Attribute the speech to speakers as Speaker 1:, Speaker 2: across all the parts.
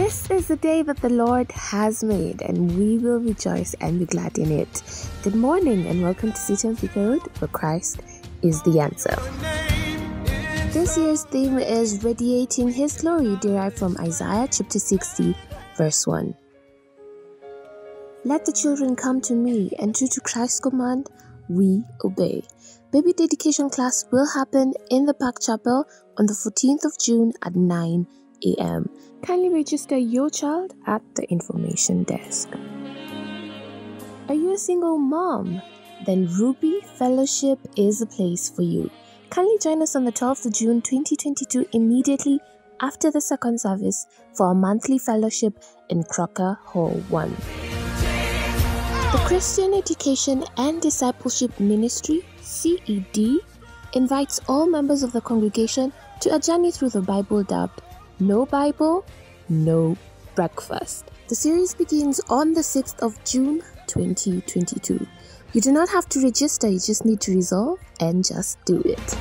Speaker 1: This is the day that the Lord has made, and we will rejoice and be glad in it. Good morning, and welcome to Seaton Road, where Christ is the answer. This year's theme is Radiating His Glory, derived from Isaiah chapter 60, verse 1. Let the children come to me, and true to Christ's command, we obey. Baby dedication class will happen in the Park Chapel on the 14th of June at 9 a.m. Kindly register your child at the information desk. Are you a single mom? Then Ruby Fellowship is the place for you. Kindly join us on the 12th of June 2022 immediately after the second service for a monthly fellowship in Crocker Hall 1. The Christian Education and Discipleship Ministry, CED, invites all members of the congregation to a journey through the Bible dubbed no Bible, no breakfast. The series begins on the 6th of June 2022. You do not have to register, you just need to resolve and just do it.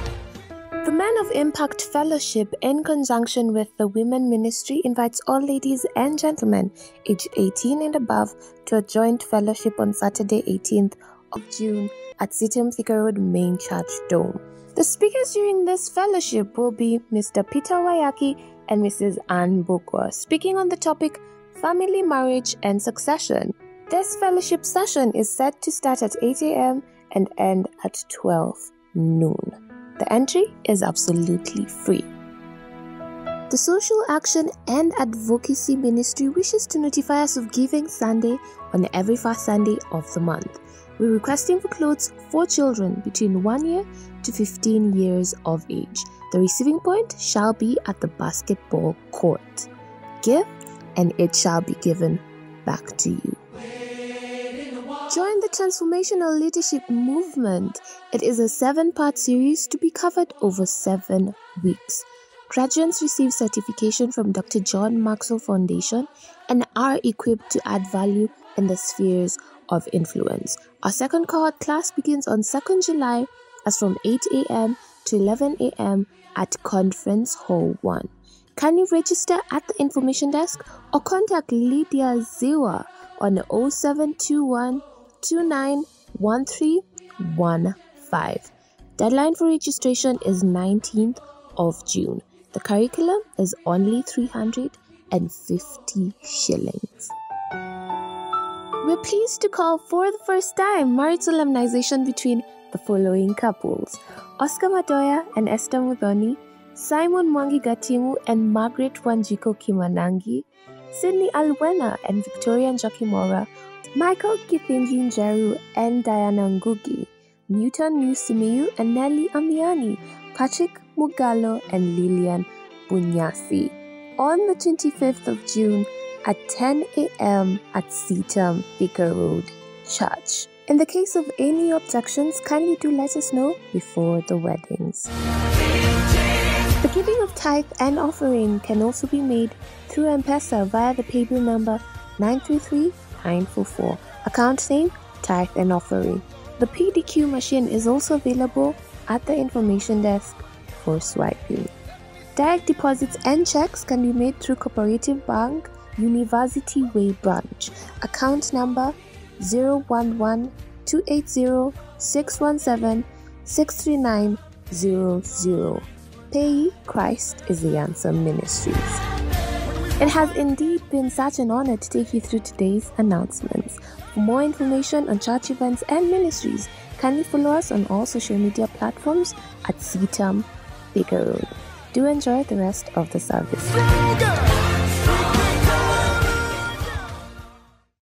Speaker 1: The Men of Impact Fellowship, in conjunction with the Women Ministry, invites all ladies and gentlemen aged 18 and above to a joint fellowship on Saturday, 18th of June at CITAM Thika Road Main Church Dome. The speakers during this fellowship will be Mr. Peter Wayaki and Mrs. Anne Bokwa, speaking on the topic Family, Marriage, and Succession. This fellowship session is set to start at 8 a.m. and end at 12 noon. The entry is absolutely free. The Social Action and Advocacy Ministry wishes to notify us of Giving Sunday on every first Sunday of the month. We're requesting for clothes for children between 1 year to 15 years of age. The receiving point shall be at the basketball court. Give, and it shall be given back to you. Join the Transformational Leadership Movement. It is a seven part series to be covered over seven weeks. Graduates receive certification from Dr. John Maxwell Foundation and are equipped to add value in the spheres of influence. Our second cohort class begins on 2nd July as from 8 a.m. to 11 a.m at Conference Hall 1. Can you register at the information desk or contact Lydia Ziwa on 0721 291315. Deadline for registration is 19th of June. The curriculum is only 350 shillings. We're pleased to call for the first time marriage solemnization between the following couples Oscar Madoya and Esther Mudhoni, Simon Mwangi Gatimu and Margaret Wanjiku Kimanangi, Sydney Alwena and Victoria Njakimora, Michael Kithinji Njeru and Diana Ngugi, Newton Musimeyu and Nelly Amiani, Patrick Mugalo and Lillian Bunyasi. On the 25th of June at 10 a.m. at CITAM Thika Road Church. In the case of any objections, kindly do let us know before the weddings. The giving of tithe and offering can also be made through M-Pesa via the paybill number 933-944. Account name, tithe and offering. The PDQ machine is also available at the information desk for swiping. Direct deposits and checks can be made through Cooperative Bank, University Way branch. Account number 011 280 617 63900. Pay Christ is the Answer Ministries. It has indeed been such an honor to take you through today's announcements. For more information on church events and ministries, kindly follow us on all social media platforms at CITAM Thika Road. Do enjoy the rest of the service.